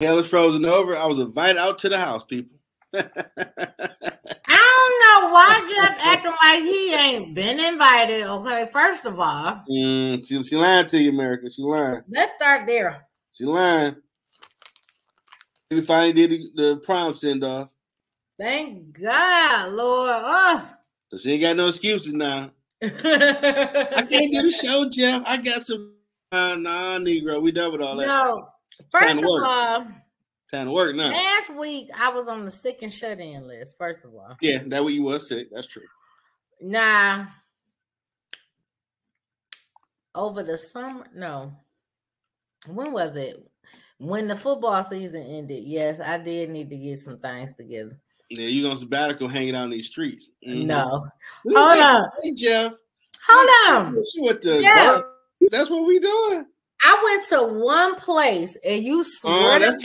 Hell was frozen over. I was invited out to the house, people. I don't know why Jeff acting like he ain't been invited. Okay, first of all, mm, she, she lying to you, America. She lying. Let's start there. She lying. We finally did the, the prom send off. Thank God, Lord. Oh. So she ain't got no excuses now. I can't do the show, Jeff. I got some. Uh, nah, Negro, we done with all that. No, first of all, time to work now. Last week I was on the sick and shut in list. First of all, yeah, that week you was sick. That's true. Nah, over the summer, no. When was it? When the football season ended, yes, I did need to get some things together. Yeah, you going on sabbatical hanging out in these streets. Mm-hmm. No. Hold on. Hey, Jeff. Hold on. She went to Jeff. That's what we doing. I went to one place and you mm, swear oh, that's